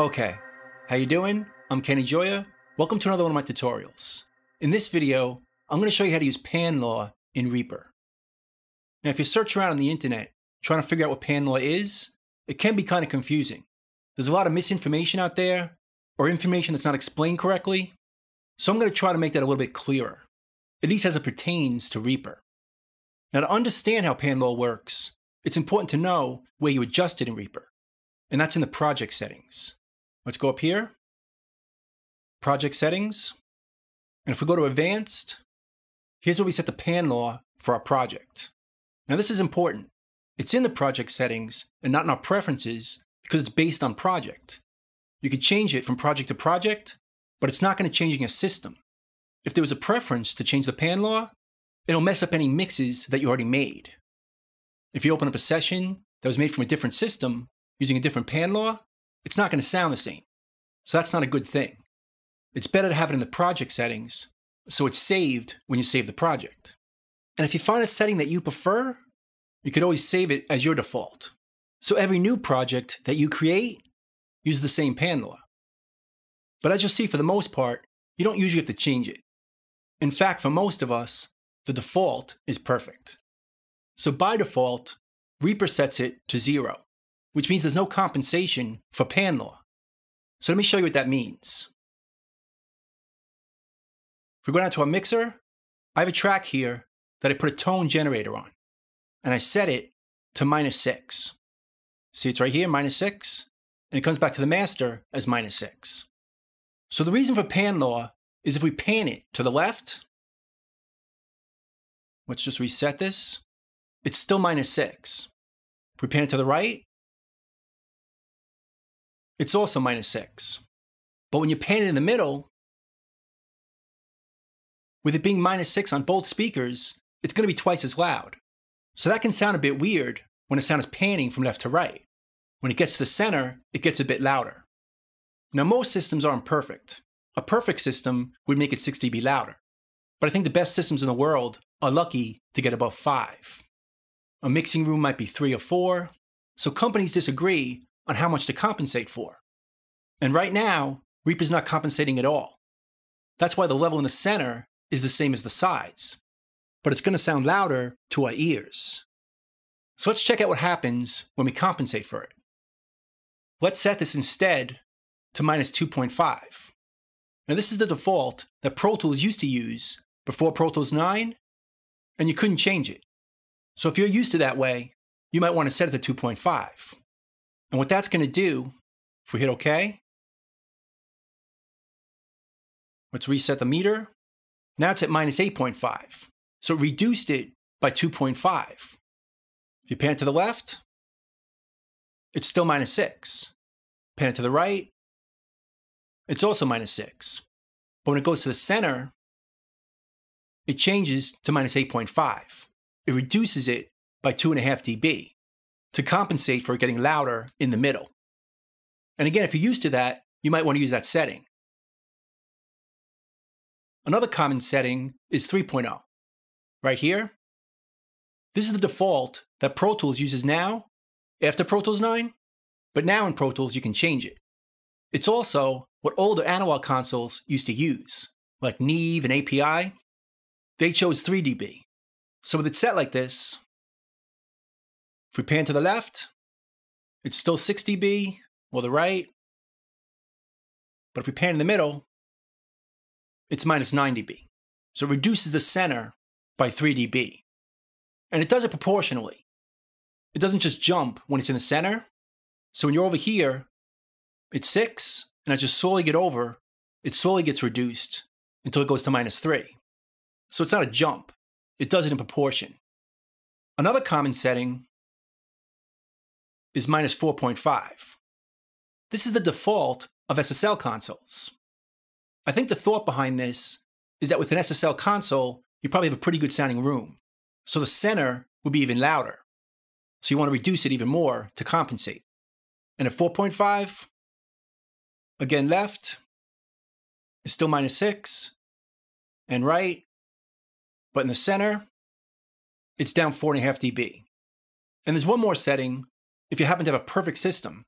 Okay, how you doing? I'm Kenny Gioia. Welcome to another one of my tutorials. In this video, I'm going to show you how to use pan law in Reaper. Now, if you search around on the internet trying to figure out what pan law is, it can be kind of confusing. There's a lot of misinformation out there, or information that's not explained correctly, so I'm going to try to make that a little bit clearer, at least as it pertains to Reaper. Now, to understand how pan law works, it's important to know where you adjust it in Reaper, and that's in the project settings. Let's go up here, project settings, and if we go to advanced, here's where we set the pan law for our project. Now this is important. It's in the project settings and not in our preferences because it's based on project. You could change it from project to project, but it's not going to change in a system. If there was a preference to change the pan law, it'll mess up any mixes that you already made. If you open up a session that was made from a different system using a different pan law, it's not going to sound the same. So that's not a good thing. It's better to have it in the project settings so it's saved when you save the project. And if you find a setting that you prefer, you could always save it as your default. So every new project that you create, use the same pan law. But as you'll see, for the most part, you don't usually have to change it. In fact, for most of us, the default is perfect. So by default, Reaper sets it to zero which means there's no compensation for pan law. So let me show you what that means. If we go down to our mixer, I have a track here that I put a tone generator on, and I set it to minus six. See, it's right here, minus six, and it comes back to the master as minus six. So the reason for pan law is if we pan it to the left, let's just reset this, it's still minus six. If we pan it to the right, it's also minus 6. But when you pan it in the middle, with it being minus 6 on both speakers, it's going to be twice as loud. So that can sound a bit weird when a sound is panning from left to right. When it gets to the center, it gets a bit louder. Now, most systems aren't perfect. A perfect system would make it 6 dB louder. But I think the best systems in the world are lucky to get above 5. A mixing room might be 3 or 4, so companies disagree on how much to compensate for. And right now, REAP is not compensating at all. That's why the level in the center is the same as the sides, but it's going to sound louder to our ears. So let's check out what happens when we compensate for it. Let's set this instead to minus 2.5. Now this is the default that Pro Tools used to use before Pro Tools 9, and you couldn't change it. So if you're used to that way, you might want to set it to 2.5. And what that's going to do, if we hit OK, let's reset the meter. Now it's at minus 8.5. So it reduced it by 2.5. If you pan to the left, it's still minus 6. Pan it to the right, it's also minus 6. But when it goes to the center, it changes to minus 8.5. It reduces it by 2.5 dB to compensate for getting louder in the middle. And again, if you're used to that, you might want to use that setting. Another common setting is 3.0. Right here, this is the default that Pro Tools uses now after Pro Tools 9, but now in Pro Tools you can change it. It's also what older analog consoles used to use, like Neve and API. They chose 3 dB. So with it set like this, if we pan to the left, it's still 6 dB, or the right. But if we pan in the middle, it's minus 9 dB. So it reduces the center by 3 dB. And it does it proportionally. It doesn't just jump when it's in the center. So when you're over here, it's 6, and as you slowly get over, it slowly gets reduced until it goes to minus 3. So it's not a jump. It does it in proportion. Another common setting is minus 4.5. This is the default of SSL consoles. I think the thought behind this is that with an SSL console, you probably have a pretty good sounding room. So the center would be even louder. So you want to reduce it even more to compensate. And at 4.5, again left is still minus 6, and right, but in the center, it's down 4.5 dB. And there's one more setting if you happen to have a perfect system.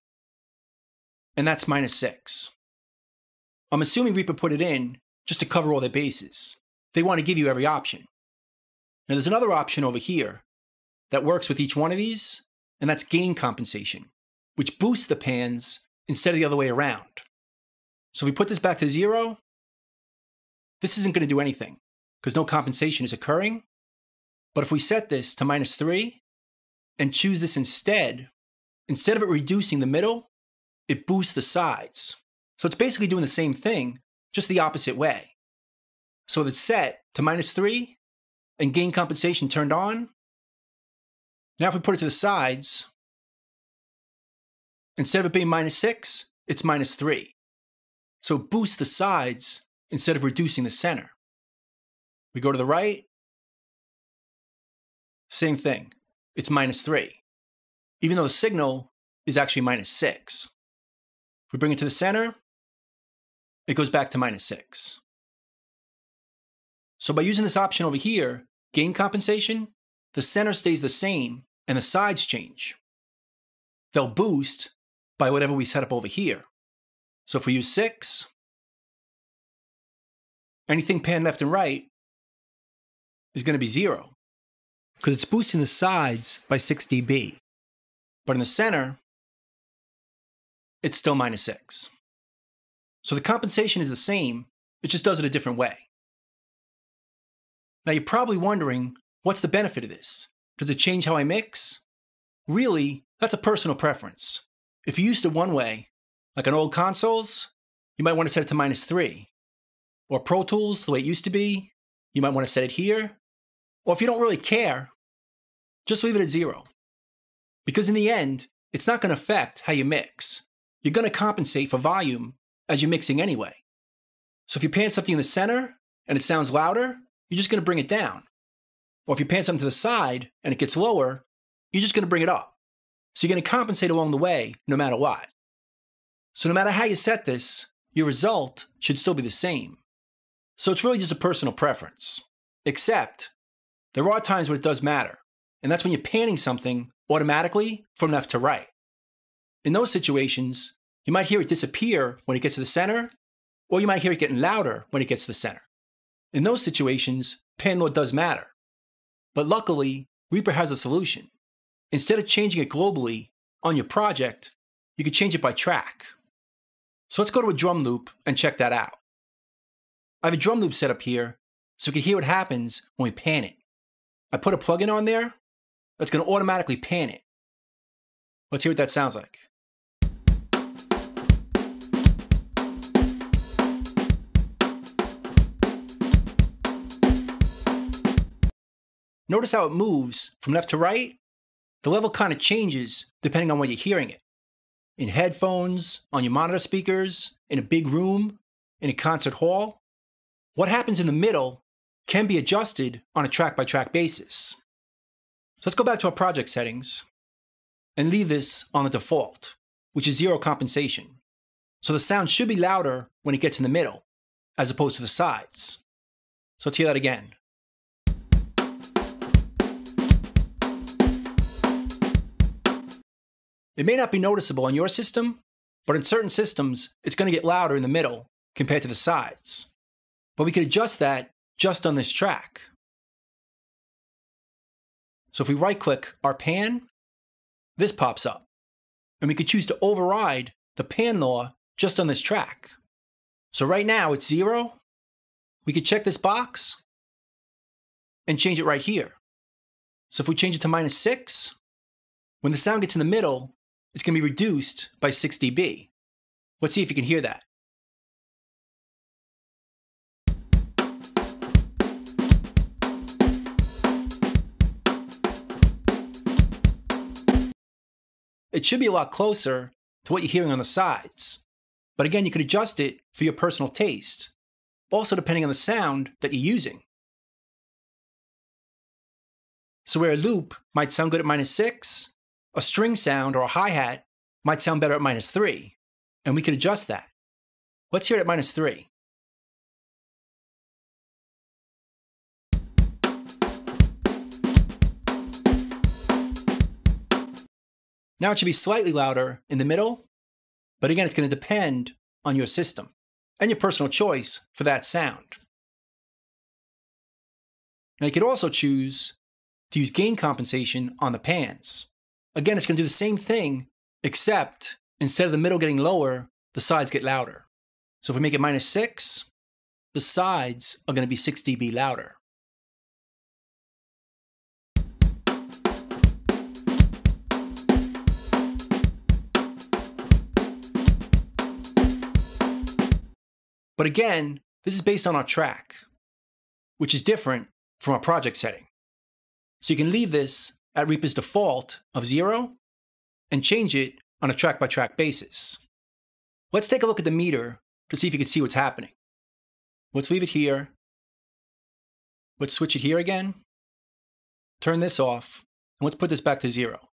and that's minus 6. I'm assuming Reaper put it in just to cover all their bases. They want to give you every option. Now there's another option over here that works with each one of these, and that's gain compensation, which boosts the pans instead of the other way around. So if we put this back to zero, this isn't going to do anything because no compensation is occurring. But if we set this to minus three and choose this instead, instead of it reducing the middle, it boosts the sides. So it's basically doing the same thing, just the opposite way. So it's set to minus three and gain compensation turned on. Now if we put it to the sides, instead of it being minus six, it's minus three. So it boosts the sides instead of reducing the center. We go to the right, same thing. It's minus three, even though the signal is actually minus six. If we bring it to the center, it goes back to minus six. So by using this option over here, gain compensation, the center stays the same and the sides change. They'll boost by whatever we set up over here. So if we use six, anything pan left and right is going to be zero because it's boosting the sides by 6 dB. But in the center, it's still minus 6. So the compensation is the same, it just does it a different way. Now you're probably wondering, what's the benefit of this? Does it change how I mix? Really, that's a personal preference. If you used it one way, like on old consoles, you might want to set it to minus 3. Or Pro Tools, the way it used to be, you might want to set it here. Or if you don't really care, just leave it at zero. Because in the end, it's not going to affect how you mix. You're going to compensate for volume as you're mixing anyway. So if you pan something in the center and it sounds louder, you're just going to bring it down. Or if you pan something to the side and it gets lower, you're just going to bring it up. So you're going to compensate along the way no matter what. So no matter how you set this, your result should still be the same. So it's really just a personal preference. Except, there are times when it does matter. And that's when you're panning something automatically from left to right. In those situations, you might hear it disappear when it gets to the center, or you might hear it getting louder when it gets to the center. In those situations, pan law does matter. But luckily, Reaper has a solution. Instead of changing it globally on your project, you can change it by track. So let's go to a drum loop and check that out. I have a drum loop set up here so we can hear what happens when we pan it. I put a plugin on there that's going to automatically pan it. Let's hear what that sounds like. Notice how it moves from left to right? The level kind of changes depending on where you're hearing it. In headphones, on your monitor speakers, in a big room, in a concert hall. What happens in the middle can be adjusted on a track by track basis. So let's go back to our project settings and leave this on the default, which is zero compensation. So the sound should be louder when it gets in the middle, as opposed to the sides. So let's hear that again. It may not be noticeable on your system, but in certain systems, it's going to get louder in the middle compared to the sides. But we could adjust that just on this track. So if we right click our pan, this pops up. And we could choose to override the pan law just on this track. So right now it's zero. We could check this box and change it right here. So if we change it to minus six, when the sound gets in the middle, it's going to be reduced by 6 dB. Let's see if you can hear that. It should be a lot closer to what you're hearing on the sides. But again, you could adjust it for your personal taste, also depending on the sound that you're using. So where a loop might sound good at minus 6, a string sound or a hi-hat might sound better at minus 3, and we could adjust that. Let's hear it at minus 3. Now it should be slightly louder in the middle, But again, it's going to depend on your system and your personal choice for that sound. Now you could also choose to use gain compensation on the pans. Again, it's going to do the same thing, except instead of the middle getting lower, the sides get louder. So if we make it minus 6, the sides are going to be 6 dB louder. But again, this is based on our track, which is different from our project setting. So you can leave this at Reaper's default of zero and change it on a track by track basis. Let's take a look at the meter to see if you can see what's happening. Let's leave it here. Let's switch it here again. Turn this off, and let's put this back to zero.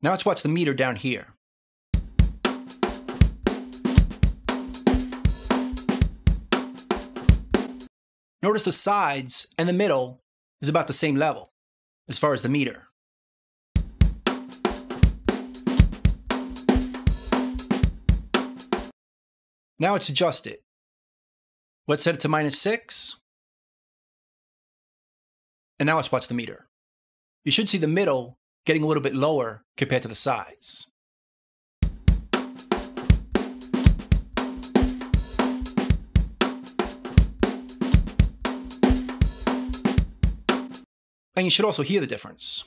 Now let's watch the meter down here. Notice the sides and the middle is about the same level as far as the meter. Now it's adjusted. Let's set it to minus 6. And now let's watch the meter. You should see the middle getting a little bit lower compared to the sides. And you should also hear the difference.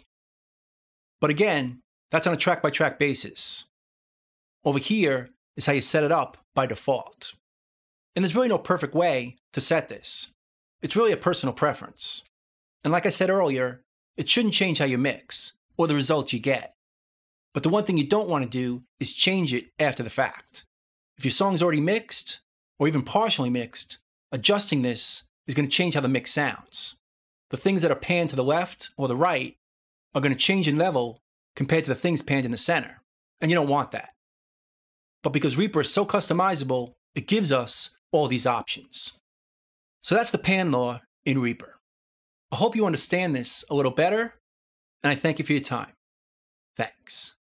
But again, that's on a track by track basis. Over here is how you set it up by default. And there's really no perfect way to set this. It's really a personal preference. And like I said earlier, it shouldn't change how you mix or the results you get. But the one thing you don't want to do is change it after the fact. If your song's already mixed, or even partially mixed, adjusting this is going to change how the mix sounds the things that are panned to the left or the right are going to change in level compared to the things panned in the center. And you don't want that. But because Reaper is so customizable, it gives us all these options. So that's the pan law in Reaper. I hope you understand this a little better, and I thank you for your time. Thanks.